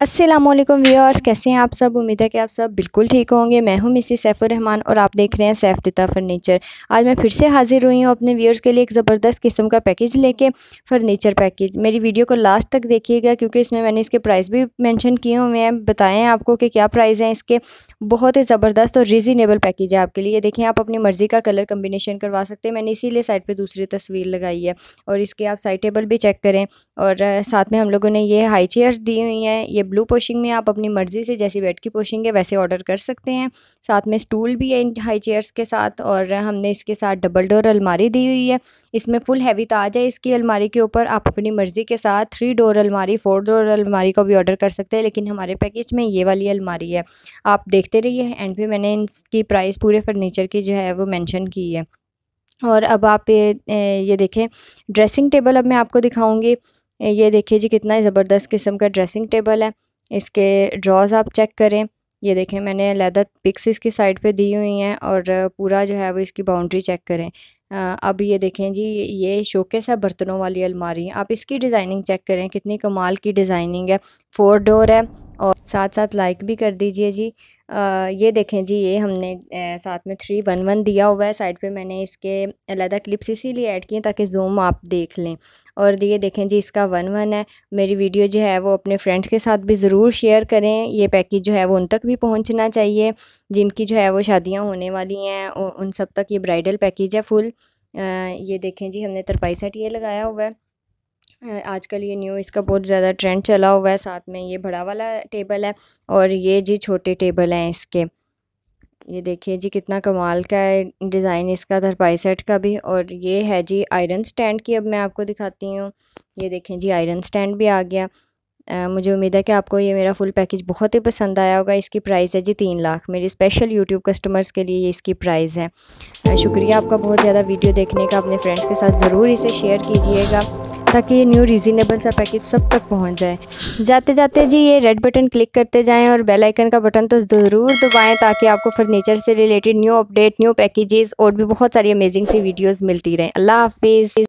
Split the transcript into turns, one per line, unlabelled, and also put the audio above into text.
Aslam viewers कैसे हैं आप सब? उम्मीद है कि आप सब बिल्कुल ठीक होंगे। मैं हूँ मिसी सैफ़ुररहमान और आप देख रहे हैं सैफ दिता फर्नीचर। आज मैं फिर से हाज़िर हुई हूँ अपने व्यूअर्स के लिए एक ज़बरदस्त किस्म का पैकेज लेके फ़र्नीचर पैकेज मेरी वीडियो को लास्ट तक देखिएगा, क्योंकि इसमें मैंने इसके प्राइस भी मैंशन किए हुए हैं। बताएँ आपको कि क्या प्राइज़ हैं इसके। बहुत ही ज़बरदस्त और रीज़नेबल पैकेज है आपके लिए। देखें आप अपनी मर्ज़ी का कलर कम्बिनेशन करवा सकते हैं। मैंने इसीलिए साइड पर दूसरी तस्वीर लगाई है और इसके आप साइड टेबल भी चेक करें और साथ में हम लोगों ने ये हाई चेयर्स दी हुई हैं। ये ब्लू पोशिंग में आप अपनी मर्ज़ी से जैसी बेड की पोशिंग है, वैसे ऑर्डर कर सकते हैं। साथ में स्टूल भी है इन हाई चेयर्स के साथ और हमने इसके साथ डबल डोर अलमारी दी हुई है। इसमें फुल हैवी ताज है इसकी अलमारी के ऊपर। आप अपनी मर्ज़ी के साथ थ्री डोर अलमारी फोर डोर अलमारी का भी ऑर्डर कर सकते हैं, लेकिन हमारे पैकेज में ये वाली अलमारी है। आप देखते रहिए एंड भी मैंने इसकी प्राइस पूरे फर्नीचर की जो है वो मैंशन की है। और अब आप ये ये देखें ड्रेसिंग टेबल अब मैं आपको दिखाऊँगी। ये देखिए जी कितना ज़बरदस्त किस्म का ड्रेसिंग टेबल है। इसके ड्रॉज आप चेक करें। ये देखें मैंने लेदर पिक्स इसकी साइड पे दी हुई हैं और पूरा जो है वो इसकी बाउंड्री चेक करें। अब ये देखें जी, ये शोकेस है बर्तनों वाली अलमारी। आप इसकी डिज़ाइनिंग चेक करें, कितनी कमाल की डिज़ाइनिंग है। फोर डोर है। और साथ साथ लाइक भी कर दीजिए जी। आ, ये देखें जी ये हमने आ, साथ में थ्री वन वन दिया हुआ है। साइड पे मैंने इसके अलहदा क्लिप्स इसीलिए ऐड किए ताकि जूम आप देख लें। और ये देखें जी इसका वन वन है। मेरी वीडियो जो है वो अपने फ्रेंड्स के साथ भी ज़रूर शेयर करें। ये पैकेज जो है वो उन तक भी पहुँचना चाहिए जिनकी जो है वो शादियाँ होने वाली हैं। उन सब तक ये ब्राइडल पैकेज है फुल आ, ये देखें जी हमने तरपाई सेट ये लगाया हुआ है। आजकल ये न्यू इसका बहुत ज़्यादा ट्रेंड चला हुआ है साथ में। ये बड़ा वाला टेबल है और ये जी छोटे टेबल हैं इसके। ये देखिए जी कितना कमाल का है डिज़ाइन इसका धरपाई सेट का भी। और ये है जी आयरन स्टैंड की अब मैं आपको दिखाती हूँ। ये देखें जी आयरन स्टैंड भी आ गया। आ, मुझे उम्मीद है कि आपको ये मेरा फुल पैकेज बहुत ही पसंद आया होगा। इसकी प्राइस है जी तीन लाख। मेरी स्पेशल यूट्यूब कस्टमर्स के लिए ये इसकी प्राइस है। शुक्रिया आपका बहुत ज़्यादा वीडियो देखने का। अपने फ्रेंड्स के साथ ज़रूर इसे शेयर कीजिएगा। ताकि ये न्यू रीज़नेबल सा पैकेज सब तक पहुँच जाए। जाते जाते जी ये रेड बटन क्लिक करते जाएँ और बेल आइकन का बटन तो ज़रूर दबाएँ ताकि आपको फर्नीचर से related new update new packages और भी बहुत सारी अमेजिंग सी वीडियोज़ मिलती रहें। अल्लाह हाफिज़।